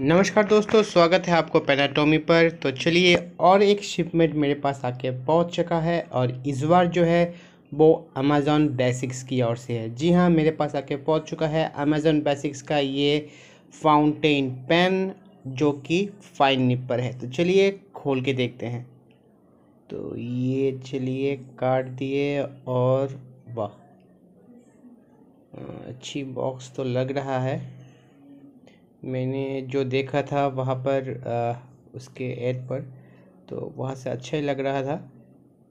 नमस्कार दोस्तों, स्वागत है आपको पेनाटोमी पर। तो चलिए, और एक शिपमेंट मेरे पास आके पहुँच चुका है, और इस बार जो है, वो अमेज़ॉन बेसिक्स की ओर से है। जी हाँ मेरे पास आके पहुँच चुका है अमेज़ॉन बेसिक्स का ये फाउंटेन पेन जो कि फाइन निप पर है। तो चलिए, खोल के देखते हैं। तो ये चलिए, काट दिए, और वाह अच्छी बॉक्स तो लग रहा है। मैंने जो देखा था वहाँ पर उसके ऐड पर तो वहाँ से अच्छा ही लग रहा था।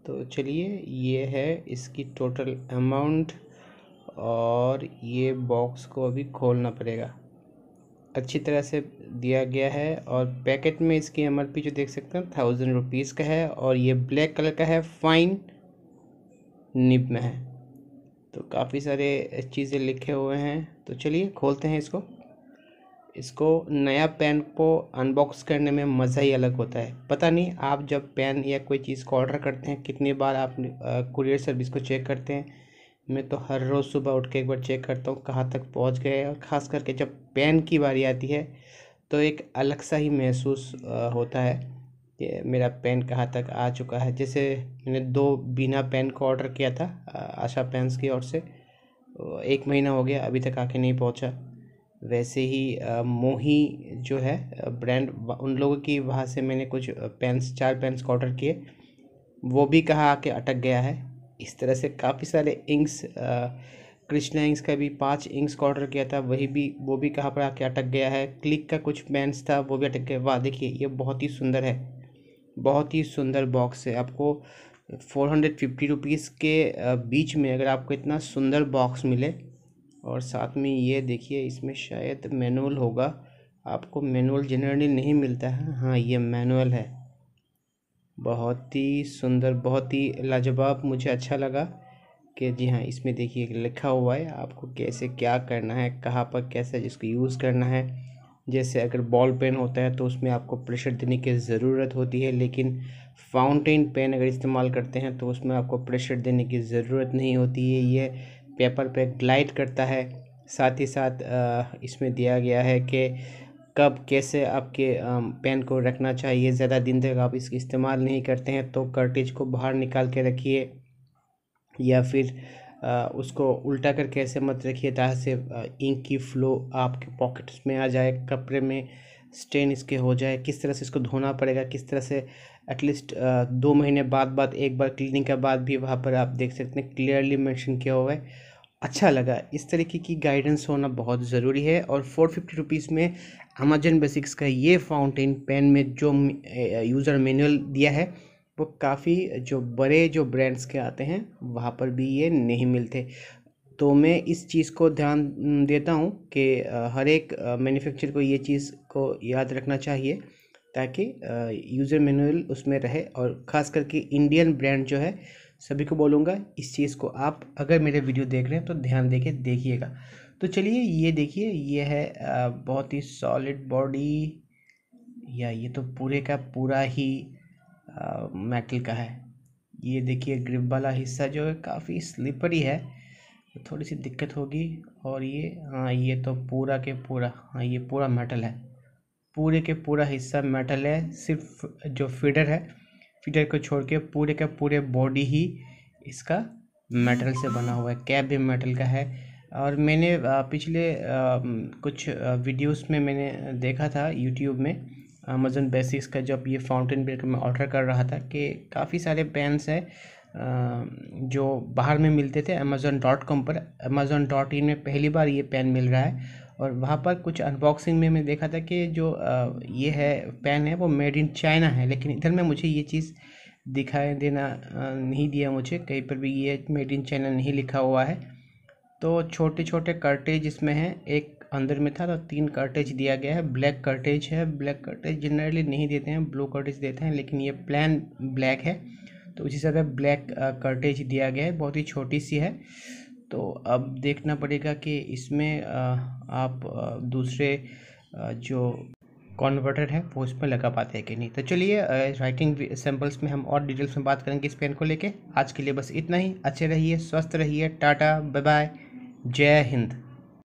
तो चलिए, ये है इसकी टोटल अमाउंट और ये बॉक्स को अभी खोलना पड़ेगा। अच्छी तरह से दिया गया है और पैकेट में इसकी एमआरपी जो देख सकते हैं थाउज़ेंड रुपीज़ का है और ये ब्लैक कलर का है फाइन निब में है। तो काफ़ी सारे चीज़ें लिखे हुए हैं। तो चलिए, खोलते हैं इसको। इसको नया पेन को अनबॉक्स करने में मज़ा ही अलग होता है। पता नहीं, आप जब पेन या कोई चीज़ को ऑर्डर करते हैं, कितनी बार आप कुरियर सर्विस को चेक करते हैं? मैं तो हर रोज़ सुबह उठ के एक बार चेक करता हूँ कहाँ तक पहुँच गए और ख़ास करके जब पेन की बारी आती है तो एक अलग सा ही महसूस होता है कि मेरा पेन कहाँ तक आ चुका है। जैसे मैंने दो बिना पेन को ऑर्डर किया था आशा पेन्स की ओर से एक महीना हो गया, अभी तक आके नहीं पहुँचा। वैसे ही मोही जो है ब्रांड उन लोगों की वहाँ से मैंने कुछ पेन्स चार पेन्स को ऑर्डर किए। वो भी कहाँ आके अटक गया है। इस तरह से काफ़ी सारे इंक्स कृष्णा इंक्स का भी पाँच इंक्स का ऑर्डर किया था। वही भी, वो भी कहाँ पर आके अटक गया है। क्लिक का कुछ पेन्स था, वो भी अटक गया। वाह, देखिए, ये बहुत ही सुंदर है। बहुत ही सुंदर बॉक्स है। आपको फोर हंड्रेड फिफ्टी रुपीज़ के बीच में अगर आपको इतना सुंदर बॉक्स मिले और साथ में ये देखिए, इसमें शायद मैनुअल होगा। आपको मैनुअल जनरली नहीं मिलता है। हाँ ये मैनुअल है। बहुत ही सुंदर, बहुत ही लाजवाब, मुझे अच्छा लगा कि जी हाँ इसमें देखिए लिखा हुआ है, आपको कैसे क्या करना है, कहाँ पर कैसे जिसको यूज़ करना है। जैसे अगर बॉल पेन होता है तो उसमें आपको प्रेशर देने की ज़रूरत होती है, लेकिन फाउंटेन पेन अगर इस्तेमाल करते हैं तो उसमें आपको प्रेशर देने की ज़रूरत नहीं होती है। ये पेपर पे ग्लाइड करता है। साथ ही साथ इसमें दिया गया है कि कब, कैसे आपके पेन को रखना चाहिए। ज़्यादा दिन तक आप इसका इस्तेमाल नहीं करते हैं तो कर्टेज को बाहर निकाल के रखिए या फिर उसको उल्टा कर कैसे मत रखिए ताकि से इंक की फ्लो आपके पॉकेट्स में आ जाए, कपड़े में स्टेन इसके हो जाए, किस तरह से इसको धोना पड़ेगा, किस तरह से एटलीस्ट दो महीने बाद बाद एक बार क्लीनिंग के बाद भी वहाँ पर आप देख सकते हैं क्लियरली मेंशन किया हुआ है। अच्छा लगा, इस तरीके की गाइडेंस होना बहुत ज़रूरी है और फोर फिफ्टी रुपीज़ में अमेजन बेसिक्स का ये फाउंटेन पेन में जो यूज़र मैनुअल दिया है, वो काफ़ी जो बड़े जो ब्रांड्स के आते हैं, वहाँ पर भी ये नहीं मिलते। तो मैं इस चीज़ को ध्यान देता हूँ कि हर एक मैन्युफैक्चर को ये चीज़ को याद रखना चाहिए ताकि यूज़र मैनुअल उसमें रहे और ख़ास करके इंडियन ब्रांड जो है, सभी को बोलूँगा, इस चीज़ को आप अगर मेरे वीडियो देख रहे हैं तो ध्यान दे देखिएगा। तो चलिए ये देखिए, ये है बहुत ही सॉलिड बॉडी या ये तो पूरे का पूरा ही मेटल का है। ये देखिए ग्रिप वाला हिस्सा जो है काफ़ी स्लिपरी है। थोड़ी सी दिक्कत होगी और ये हाँ ये तो पूरा के पूरा हाँ ये पूरा मेटल है। पूरे के पूरा हिस्सा मेटल है, सिर्फ़ जो फीडर है, फीडर को छोड़ के पूरे का पूरे बॉडी ही इसका मेटल से बना हुआ है कैप भी मेटल का है। और मैंने पिछले कुछ वीडियोस में मैंने देखा था यूट्यूब में अमेजन बेसिक्स का जब ये फाउंटेन पेन मैं ऑर्डर कर रहा था कि काफ़ी सारे पेन्स हैं जो बाहर में मिलते थे अमेज़ोन डॉट कॉम पर। अमेज़ोन डॉट इन में पहली बार ये पेन मिल रहा है और वहाँ पर कुछ अनबॉक्सिंग में मैं देखा था कि जो ये है पेन है वो मेड इन चाइना है, लेकिन इधर में मुझे ये चीज़ दिखाई देना नहीं दिया मुझे। कहीं पर भी ये मेड इन चाइना नहीं लिखा हुआ है। तो छोटे छोटे कर्टेज इसमें हैं। एक अंदर में था तो तीन कर्टेज दिया गया है। ब्लैक कर्टेज है। ब्लैक कर्टेज जनरली नहीं देते हैं। ब्लू कर्टेज देते हैं, लेकिन ये प्लान ब्लैक है। तो उसी तरह ब्लैक कर्टेज दिया गया है, बहुत ही छोटी सी है। तो अब देखना पड़ेगा कि इसमें आप दूसरे जो कॉन्वर्टर है, वो उसमें लगा पाते हैं कि नहीं। तो चलिए राइटिंग सैम्पल्स में हम और डिटेल्स में बात करेंगे इस पेन को लेके। आज के लिए बस इतना ही। अच्छे रहिए, स्वस्थ रहिए। टाटा बाय बाय जय हिंद।